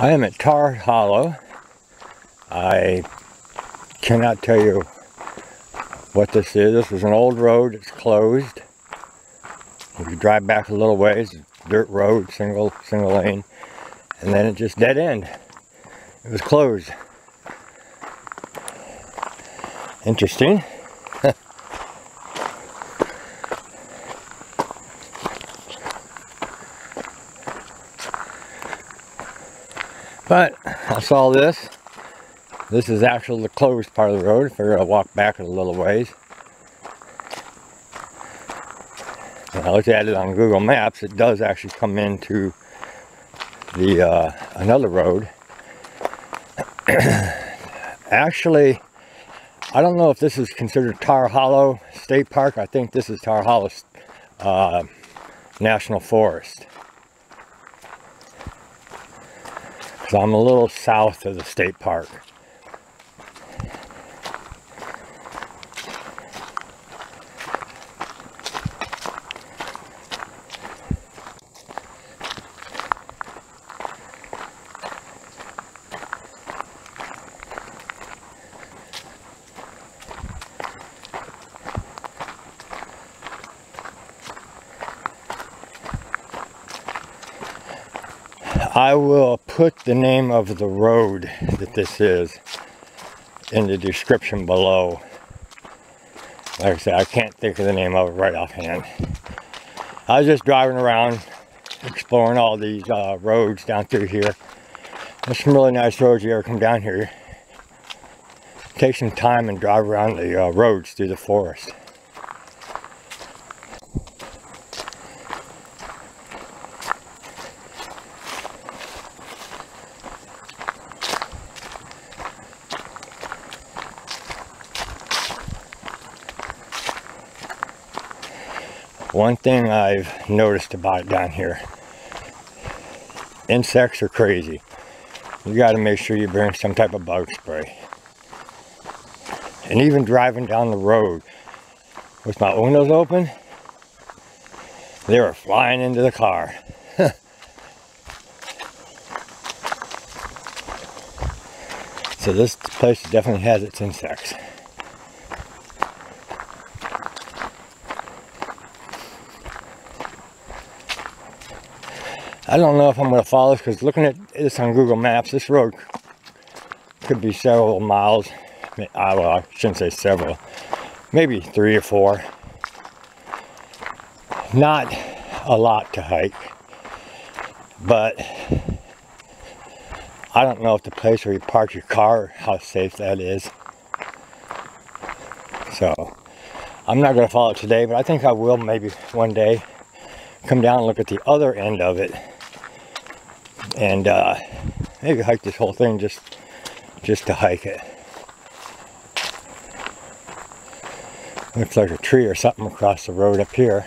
I am at Tar Hollow. I cannot tell you what this is. This is an old road. It's closed. If you drive back a little ways, dirt road, single single lane, and then it just dead end. It was closed. Interesting. But I saw this. This is actually the closed part of the road. We're going to walk back a little ways. And I looked at it on Google Maps. It does actually come into the uh, another road. actually, I don't know if this is considered Tar Hollow State Park. I think this is Tar Hollow uh, National Forest. So I'm a little south of the state park. I will put the name of the road that this is in the description below. Like I said, I can't think of the name of it right offhand. I was just driving around exploring all these uh, roads down through here. There's some really nice roads you ever come down here. Take some time and drive around the uh, roads through the forest. One thing I've noticed about down here, insects are crazy. You got to make sure you bring some type of bug spray. And even driving down the road with my windows open, they were flying into the car. so this place definitely has its insects. I don't know if I'm going to follow this because looking at this on Google Maps, this road could be several miles. I, well, I shouldn't say several, maybe three or four. Not a lot to hike, but I don't know if the place where you park your car, how safe that is. So, I'm not going to follow it today, but I think I will maybe one day come down and look at the other end of it and uh, maybe hike this whole thing just just to hike it. Looks like a tree or something across the road up here.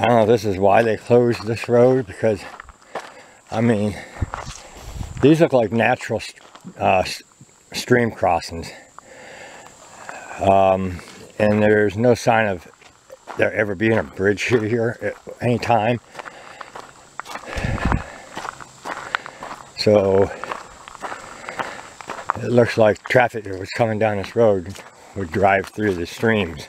I don't know if this is why they closed this road because I mean these look like natural uh, stream crossings. Um, and there's no sign of there ever being a bridge here at any time. So it looks like traffic that was coming down this road would drive through the streams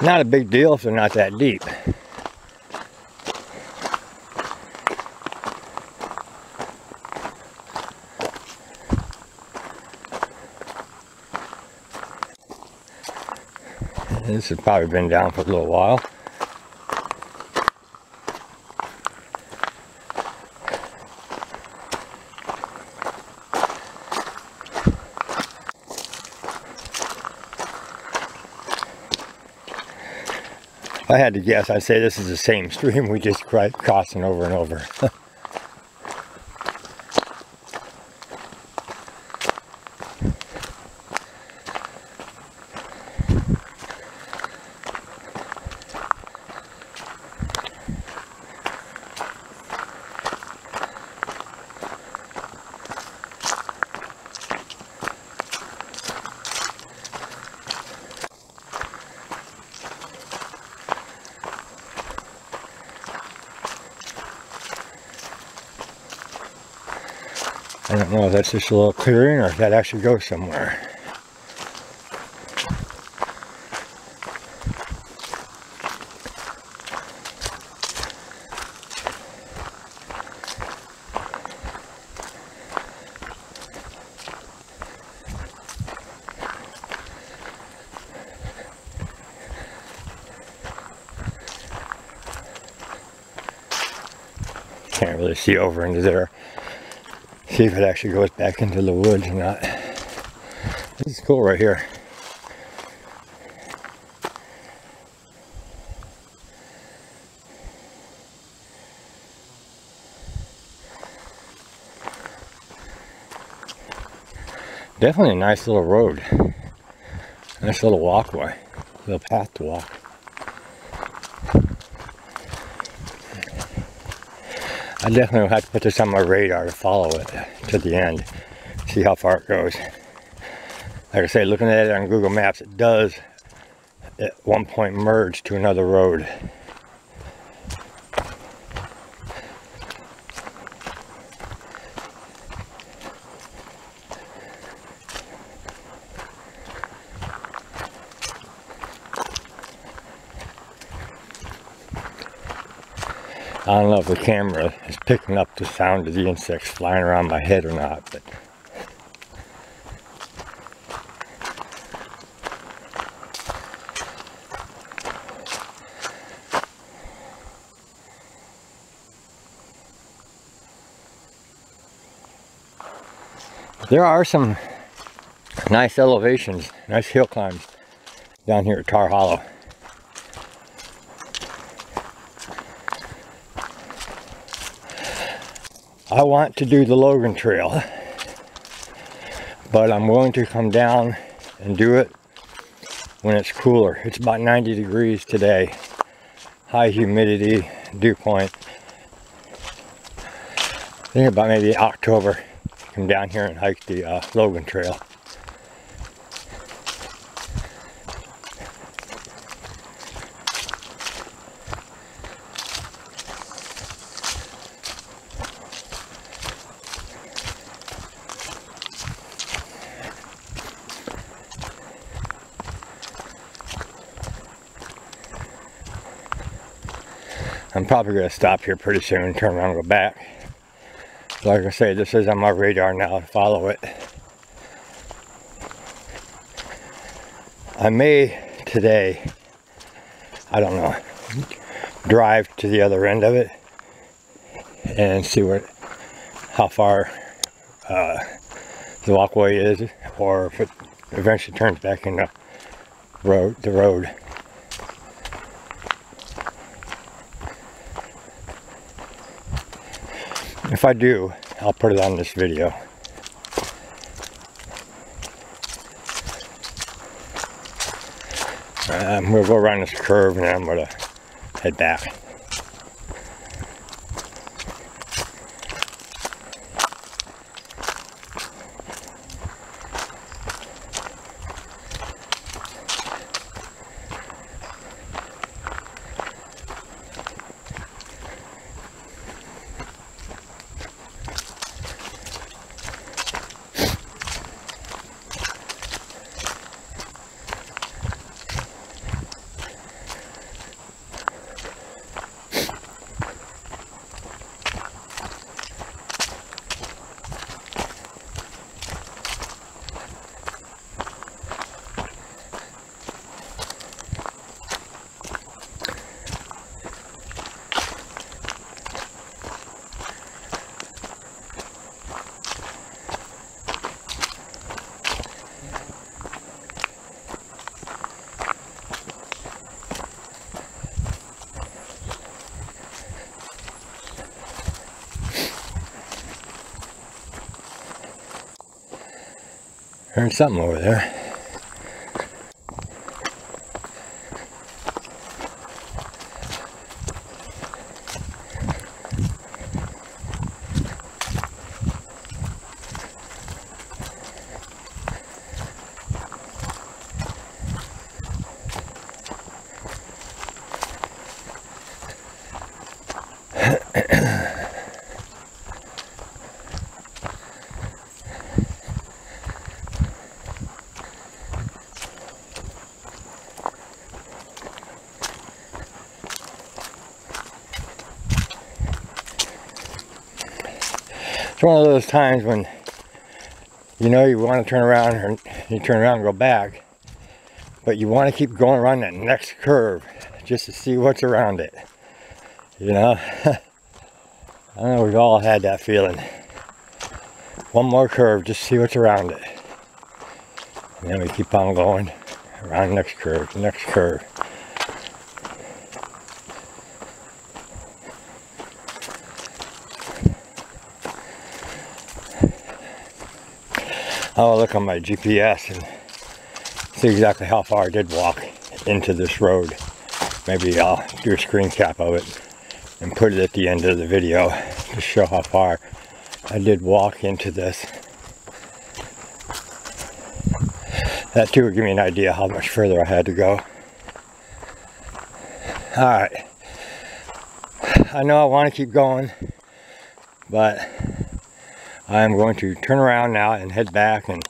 Not a big deal if they're not that deep. This has probably been down for a little while. I had to guess, I'd say this is the same stream we just cried crossing over and over. I don't know if that's just a little clearing or if that actually goes somewhere. Can't really see over into there see if it actually goes back into the woods or not. This is cool right here. Definitely a nice little road. Nice little walkway. Little path to walk. I definitely will have to put this on my radar to follow it to the end, see how far it goes. Like I say, looking at it on Google Maps, it does at one point merge to another road. I don't know if the camera is picking up the sound of the insects flying around my head or not, but there are some nice elevations, nice hill climbs down here at Tar Hollow. I want to do the Logan Trail, but I'm willing to come down and do it when it's cooler. It's about 90 degrees today, high humidity, dew point. I Think about maybe October, come down here and hike the uh, Logan Trail. Probably going to stop here pretty soon, turn around and go back. Like I say, this is on my radar now to follow it. I may today, I don't know, drive to the other end of it and see what, how far uh, the walkway is, or if it eventually turns back into road, the road. If I do, I'll put it on this video. Uh, I'm going to go around this curve and then I'm to head back. Heard something over there. It's one of those times when you know you want to turn around and you turn around and go back, but you want to keep going around that next curve just to see what's around it. You know? I know we've all had that feeling. One more curve, just see what's around it. And then we keep on going around the next curve, the next curve. I'll look on my GPS and see exactly how far I did walk into this road. Maybe I'll do a screen cap of it and put it at the end of the video to show how far I did walk into this. That too would give me an idea how much further I had to go. Alright. I know I want to keep going, but I'm going to turn around now and head back and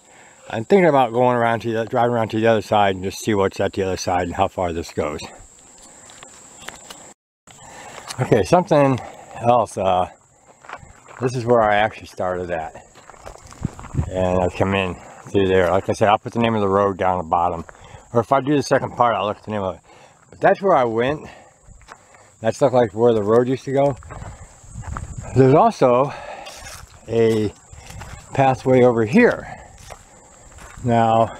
I'm thinking about going around to the, driving around to the other side and just see what's at the other side and how far this goes. Okay, something else, uh, this is where I actually started at. And I come in through there. Like I said, I'll put the name of the road down the bottom. Or if I do the second part, I'll look at the name of it. But that's where I went. That's like where the road used to go. There's also a pathway over here. Now,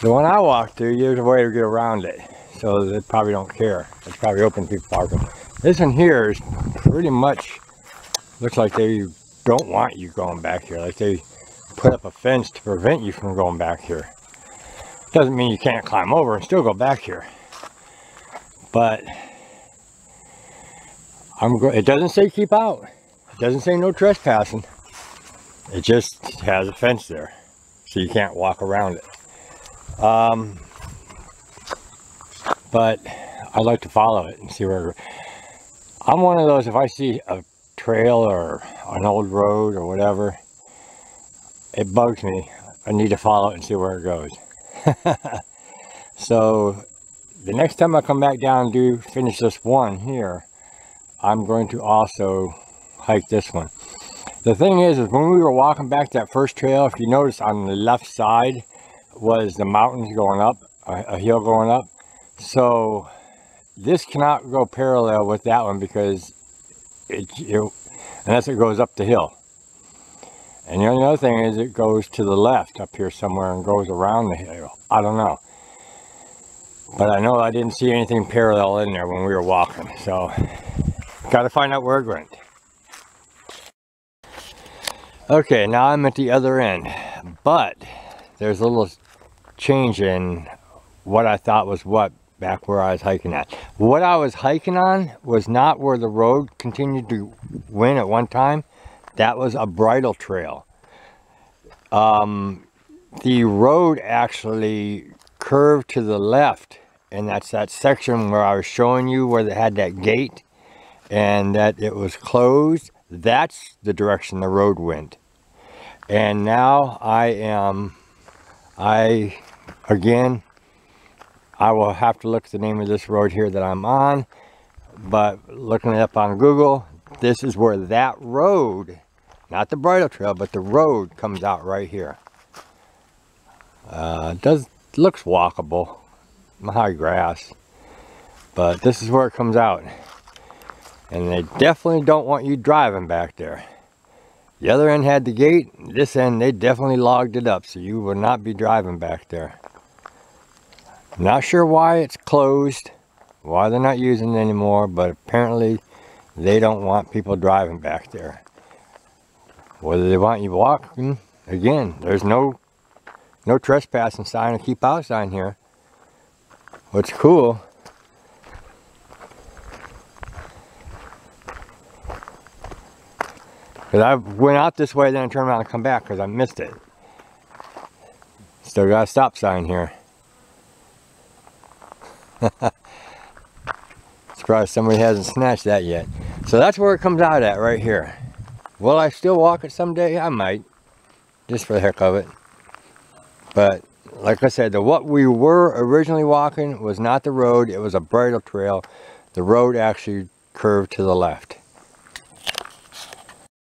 the one I walked through, there's a way to get around it. So they probably don't care. It's probably open to people parking. This one here is pretty much, looks like they don't want you going back here. Like they put up a fence to prevent you from going back here. Doesn't mean you can't climb over and still go back here. But I'm it doesn't say keep out. Doesn't say no trespassing. It just has a fence there. So you can't walk around it. Um, but I like to follow it and see where... I'm one of those, if I see a trail or an old road or whatever, it bugs me. I need to follow it and see where it goes. so the next time I come back down and do finish this one here, I'm going to also hike this one. The thing is, is when we were walking back that first trail, if you notice on the left side was the mountains going up, a, a hill going up. So this cannot go parallel with that one because it, it unless it goes up the hill. And the only other thing is it goes to the left up here somewhere and goes around the hill. I don't know. But I know I didn't see anything parallel in there when we were walking. So, got to find out where it went. Okay, now I'm at the other end, but there's a little change in what I thought was what back where I was hiking at. What I was hiking on was not where the road continued to win at one time. That was a bridle trail. Um, the road actually curved to the left and that's that section where I was showing you where they had that gate and that it was closed that's the direction the road went. And now I am I again I will have to look at the name of this road here that I'm on but looking it up on Google this is where that road not the bridle trail but the road comes out right here. Uh, does looks walkable high grass but this is where it comes out and they definitely don't want you driving back there. The other end had the gate, this end they definitely logged it up, so you will not be driving back there. Not sure why it's closed, why they're not using it anymore, but apparently they don't want people driving back there. Whether they want you walking, again, there's no no trespassing sign, or keep out sign here. What's cool. Cause I went out this way, then I turned around and come back because I missed it. Still got a stop sign here. Surprised somebody hasn't snatched that yet. So that's where it comes out at right here. Will I still walk it someday? I might. Just for the heck of it. But like I said, the what we were originally walking was not the road. It was a bridle trail. The road actually curved to the left.